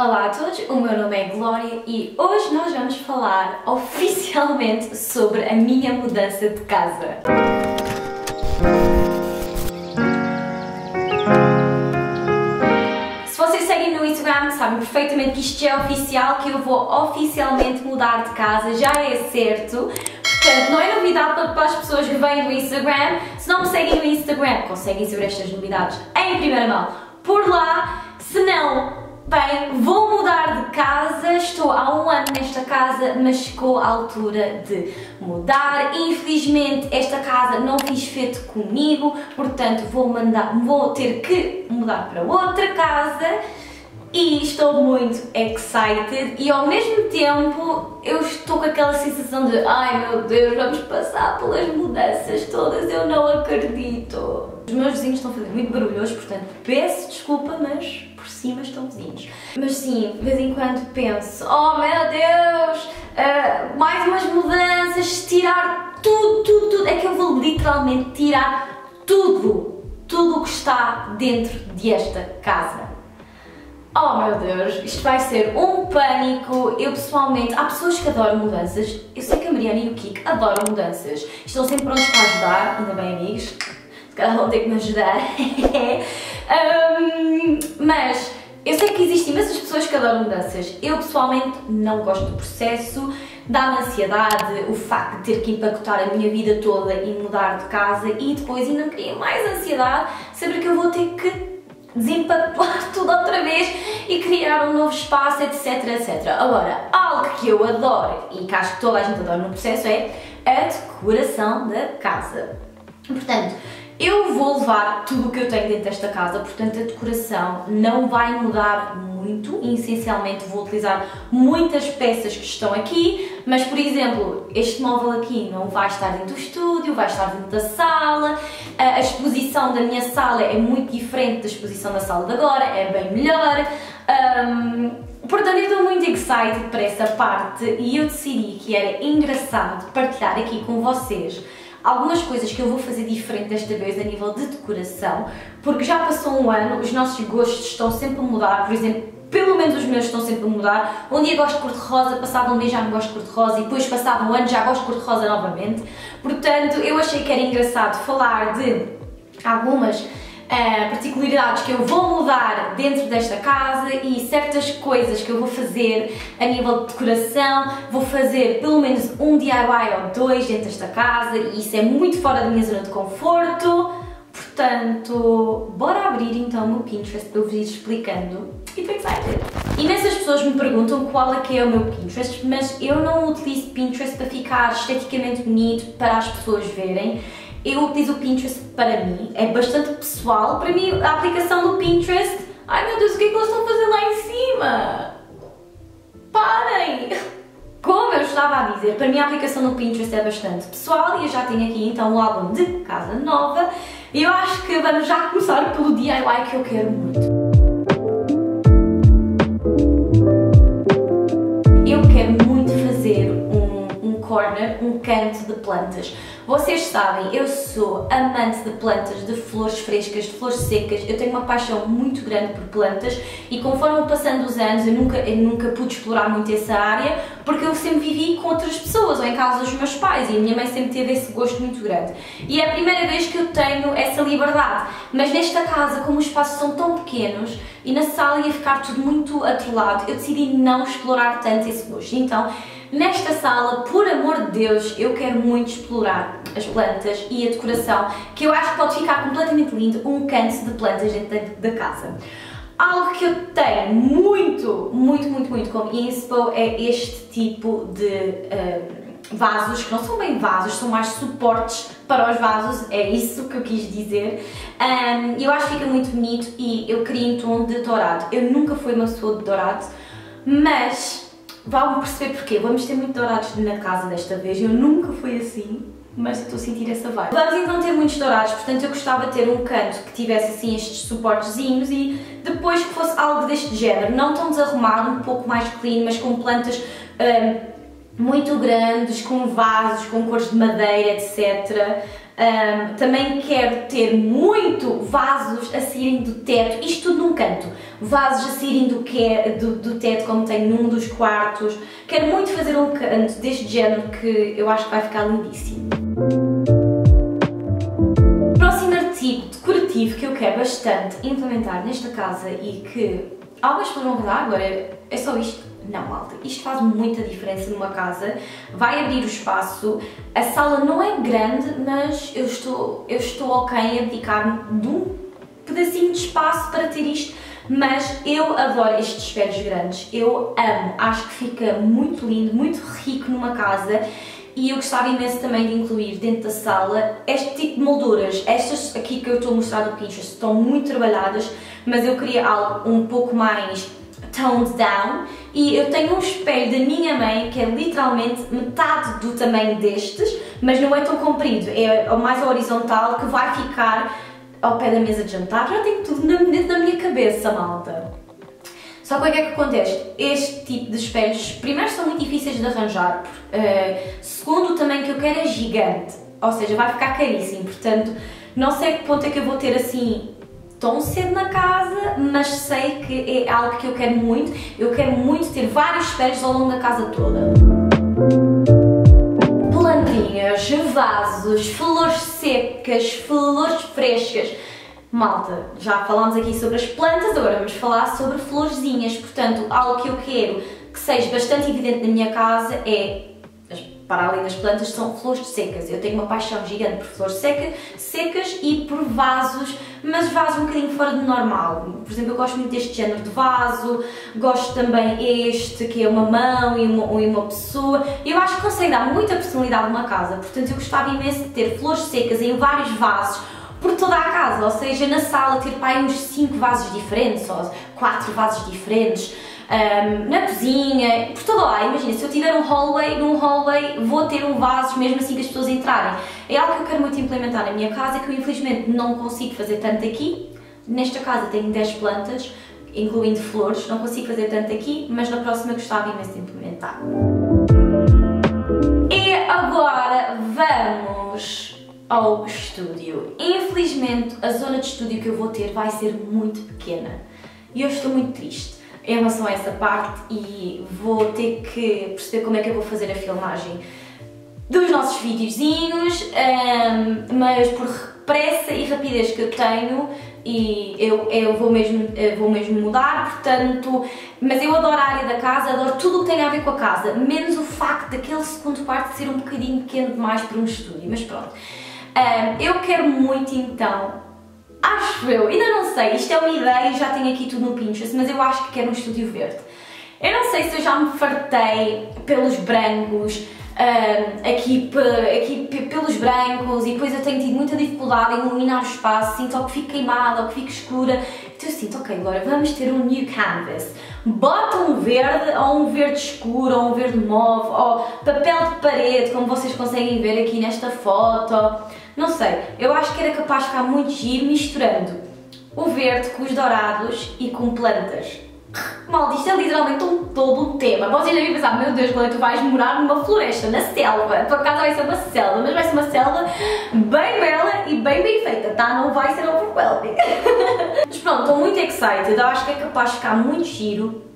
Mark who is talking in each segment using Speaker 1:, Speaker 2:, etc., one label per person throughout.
Speaker 1: Olá a todos, o meu nome é Glória e hoje nós vamos falar oficialmente sobre a minha mudança de casa. Se vocês seguem no Instagram sabem perfeitamente que isto é oficial, que eu vou oficialmente mudar de casa, já é certo. Portanto, não é novidade para as pessoas que vêm do Instagram. Se não me seguem no Instagram, conseguem saber estas novidades em primeira mão por lá. Se não, Bem, vou mudar de casa, estou há um ano nesta casa, mas chegou a altura de mudar. Infelizmente, esta casa não fiz feito comigo, portanto, vou, mandar, vou ter que mudar para outra casa e estou muito excited e ao mesmo tempo eu estou com aquela sensação de ai meu Deus, vamos passar pelas mudanças todas, eu não acredito. Os meus vizinhos estão a fazer muito barulhoso, portanto peço desculpa, mas cima estão vizinhos. Mas sim, de vez em quando penso, oh meu Deus, uh, mais umas mudanças, tirar tudo, tudo, tudo. É que eu vou literalmente tirar tudo, tudo o que está dentro desta casa. Oh meu Deus, isto vai ser um pânico. Eu pessoalmente, há pessoas que adoram mudanças. Eu sei que a Mariana e o Kiko adoram mudanças. Estão sempre prontos para ajudar, ainda bem amigos. Se calhar vão ter que me ajudar. um, mas eu sei que existem imensas pessoas que adoram mudanças. Eu pessoalmente não gosto do processo, dá-me ansiedade o facto de ter que empacotar a minha vida toda e mudar de casa e depois ainda cria mais ansiedade saber que eu vou ter que desempacotar tudo outra vez e criar um novo espaço, etc, etc. Agora, algo que eu adoro e que acho que toda a gente adora no processo é a decoração da casa. Portanto, eu vou levar tudo o que eu tenho dentro desta casa, portanto a decoração não vai mudar muito, essencialmente vou utilizar muitas peças que estão aqui, mas por exemplo, este móvel aqui não vai estar dentro do estúdio, vai estar dentro da sala, a exposição da minha sala é muito diferente da exposição da sala de agora, é bem melhor, um, portanto eu estou muito excited para essa parte e eu decidi que era engraçado partilhar aqui com vocês algumas coisas que eu vou fazer diferente desta vez a nível de decoração, porque já passou um ano, os nossos gostos estão sempre a mudar, por exemplo, pelo menos os meus estão sempre a mudar. Um dia gosto de cor-de-rosa, passado um dia já não gosto de cor-de-rosa e depois passado um ano já gosto de cor-de-rosa novamente. Portanto, eu achei que era engraçado falar de algumas uh, particularidades que eu vou mudar dentro desta casa e certas coisas que eu vou fazer a nível de decoração. Vou fazer pelo menos um DIY ou dois dentro desta casa e isso é muito fora da minha zona de conforto. Portanto, bora abrir então o meu Pinterest para eu vos ir explicando. E estou excited! Imensas pessoas me perguntam qual é que é o meu Pinterest, mas eu não utilizo Pinterest para ficar esteticamente bonito para as pessoas verem eu utilizo o Pinterest para mim, é bastante pessoal. Para mim, a aplicação do Pinterest, ai meu Deus, o que é que eles estão a fazer lá em cima? Parem! Como eu estava a dizer, para mim a aplicação do Pinterest é bastante pessoal e eu já tenho aqui então o álbum de casa nova e eu acho que vamos já começar pelo DIY que eu quero muito. Eu quero muito fazer um, um corner, um canto de plantas vocês sabem, eu sou amante de plantas, de flores frescas, de flores secas, eu tenho uma paixão muito grande por plantas e conforme passando os anos eu nunca, eu nunca pude explorar muito essa área porque eu sempre vivi com outras pessoas ou em casa dos meus pais e a minha mãe sempre teve esse gosto muito grande. E é a primeira vez que eu tenho essa liberdade, mas nesta casa, como os espaços são tão pequenos e na sala ia ficar tudo muito atrolado, eu decidi não explorar tanto esse gosto. Então, Nesta sala, por amor de Deus, eu quero muito explorar as plantas e a decoração, que eu acho que pode ficar completamente lindo, um canto de plantas dentro da casa. Algo que eu tenho muito, muito, muito, muito como inspo é este tipo de um, vasos, que não são bem vasos, são mais suportes para os vasos, é isso que eu quis dizer. Um, eu acho que fica muito bonito e eu queria um tom de dourado. Eu nunca fui uma pessoa de dourado, mas vão perceber porquê. Vamos ter muito dourados na casa desta vez. Eu nunca fui assim, mas estou a sentir essa vibe. Vamos então ter muitos dourados, portanto eu gostava de ter um canto que tivesse assim estes suportezinhos e depois que fosse algo deste género, não tão desarrumado, um pouco mais clean, mas com plantas hum, muito grandes, com vasos, com cores de madeira, etc. Um, também quero ter muito vasos a saírem do teto, isto tudo num canto. Vasos a saírem do, que, do, do teto como tem num dos quartos. Quero muito fazer um canto deste género que eu acho que vai ficar lindíssimo. Próximo artigo decorativo que eu quero bastante implementar nesta casa e que algumas pessoas vão falar, agora é só isto. Não, malta, isto faz muita diferença numa casa, vai abrir o espaço, a sala não é grande, mas eu estou, eu estou ok a abdicar-me de um pedacinho de espaço para ter isto, mas eu adoro estes espelhos grandes, eu amo, acho que fica muito lindo, muito rico numa casa. E eu gostava imenso também de incluir dentro da sala este tipo de molduras. Estas aqui que eu estou a mostrar do Pinterest estão muito trabalhadas, mas eu queria algo um pouco mais toned down. E eu tenho um espelho da minha mãe que é literalmente metade do tamanho destes, mas não é tão comprido, é mais horizontal que vai ficar ao pé da mesa de jantar. Já tenho tudo dentro da minha cabeça, malta. Só que o que é que acontece? Este tipo de espelhos, primeiro, são muito difíceis de arranjar. Uh, segundo, o tamanho que eu quero é gigante. Ou seja, vai ficar caríssimo. Portanto, não sei a que ponto é que eu vou ter assim tão cedo na casa, mas sei que é algo que eu quero muito. Eu quero muito ter vários espelhos ao longo da casa toda. Plantinhas, vasos, flores secas, flores frescas Malta, já falámos aqui sobre as plantas, agora vamos falar sobre florzinhas. Portanto, algo que eu quero que seja bastante evidente na minha casa é, para além das plantas, são flores secas. Eu tenho uma paixão gigante por flores seca, secas e por vasos, mas vasos um bocadinho fora do normal. Por exemplo, eu gosto muito deste género de vaso, gosto também este que é uma mão e uma, e uma pessoa. Eu acho que consegue dar muita personalidade a uma casa, portanto eu gostava imenso de ter flores secas em vários vasos, por toda a casa, ou seja, na sala ter pai uns 5 vasos diferentes, ou 4 vasos diferentes, um, na cozinha, por todo lá. Imagina, se eu tiver um hallway, num hallway vou ter um vaso mesmo assim que as pessoas entrarem. É algo que eu quero muito implementar na minha casa, que eu infelizmente não consigo fazer tanto aqui. Nesta casa tenho 10 plantas, incluindo flores, não consigo fazer tanto aqui, mas na próxima gostava imenso de implementar. E agora vamos ao estúdio. Infelizmente, a zona de estúdio que eu vou ter vai ser muito pequena e eu estou muito triste em relação a essa parte e vou ter que perceber como é que eu vou fazer a filmagem dos nossos videozinhos, um, mas por pressa e rapidez que eu tenho e eu, eu vou, mesmo, eu vou mesmo mudar, portanto, mas eu adoro a área da casa, adoro tudo o que tem a ver com a casa, menos o facto daquele segundo quarto ser um bocadinho pequeno demais para um estúdio, mas pronto. Um, eu quero muito então, acho eu, ainda não sei, isto é uma ideia, já tenho aqui tudo no Pinterest, mas eu acho que quero um estúdio verde. Eu não sei se eu já me fartei pelos brancos, um, aqui, aqui pelos brancos e depois eu tenho tido muita dificuldade em iluminar o espaço, sinto ou que fica queimada ou que fica escura, então eu sinto, ok, agora vamos ter um new canvas. Bota um verde ou um verde escuro ou um verde mauve ou papel de parede, como vocês conseguem ver aqui nesta foto não sei, eu acho que era capaz de ficar muito giro misturando o verde com os dourados e com plantas. Mal, isto é literalmente um, todo um tema. Vocês devem pensar, meu Deus, quando é tu vais morar numa floresta, na selva? A tua casa vai ser uma selva, mas vai ser uma selva bem bela e bem bem feita, tá? Não vai ser overwhelming. mas pronto, estou muito excited, eu acho que é capaz de ficar muito giro.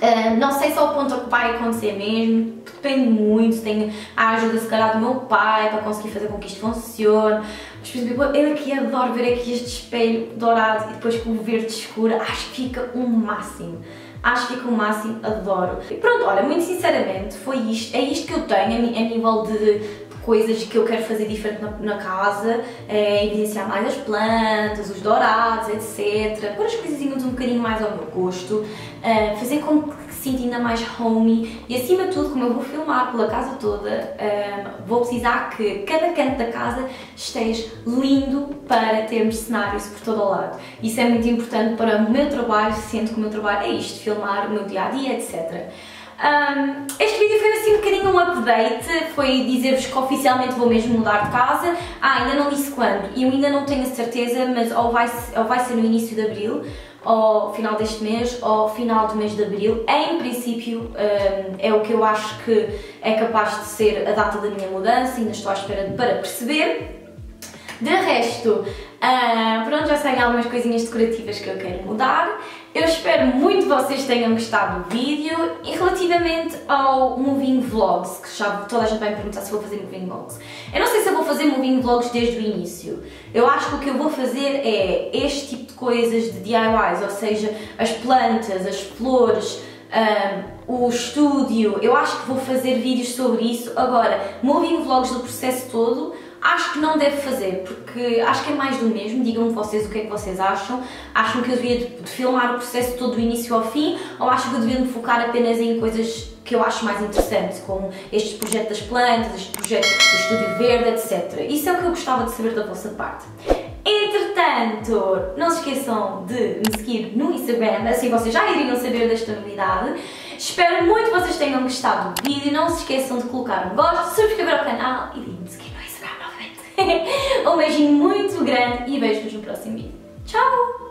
Speaker 1: Uh, não sei se ao ponto que vai acontecer mesmo, depende muito, tenho a ajuda se calhar do meu pai para conseguir fazer com que isto funcione. Mas por exemplo, eu aqui adoro ver aqui este espelho dourado e depois com o verde escuro, acho que fica o um máximo. Acho que fica o um máximo, adoro. E pronto, olha, muito sinceramente, foi isto, é isto que eu tenho a, nível de, coisas que eu quero fazer diferente na, na, casa, é evidenciar mais as plantas, os dourados, etc. Pôr as coisinhas um bocadinho mais ao meu gosto, uh, fazer com que se sinta ainda mais homey e acima de tudo, como eu vou filmar pela casa toda, um, vou precisar que cada canto da casa esteja lindo para termos cenários por todo o lado. Isso é muito importante para o meu trabalho, sendo que o meu trabalho é isto, filmar o meu dia-a-dia, -dia, etc. Um, este vídeo foi assim um bocadinho um update, foi dizer-vos que oficialmente vou mesmo mudar de casa. Ah, ainda não disse quando, e eu ainda não tenho a certeza, mas ou vai, ou vai ser no início de Abril, ao final deste mês ou final do mês de Abril. Em princípio, um, é o que eu acho que é capaz de ser a data da minha mudança, ainda estou à espera para perceber. De resto, uh, pronto, já sei algumas coisinhas decorativas que eu quero mudar. Eu espero muito que vocês tenham gostado do vídeo e relativamente ao Moving Vlogs, que já toda a gente vai me perguntar se vou fazer Moving Vlogs. Eu não sei se eu vou fazer Moving Vlogs desde o início. Eu acho que o que eu vou fazer é este tipo de coisas de DIYs, ou seja, as plantas, as flores, um, o estúdio. Eu acho que vou fazer vídeos sobre isso. Agora, Moving Vlogs do processo todo, Acho que não deve fazer, porque acho que é mais do mesmo. Digam-me vocês o que é que vocês acham. Acham que eu devia de, filmar o processo todo do início ao fim ou acham que eu devia me focar apenas em coisas que eu acho mais interessantes, como este projeto das plantas, este projeto do Estúdio Verde, etc. Isso é o que eu gostava de saber da vossa parte. Entretanto, não se esqueçam de me seguir no Instagram, assim vocês já iriam saber desta novidade. Espero muito que vocês tenham gostado do vídeo. Não se esqueçam de colocar um gosto, subscrever o canal e me seguir. um beijinho muito grande e vejo-vos no próximo vídeo. Tchau!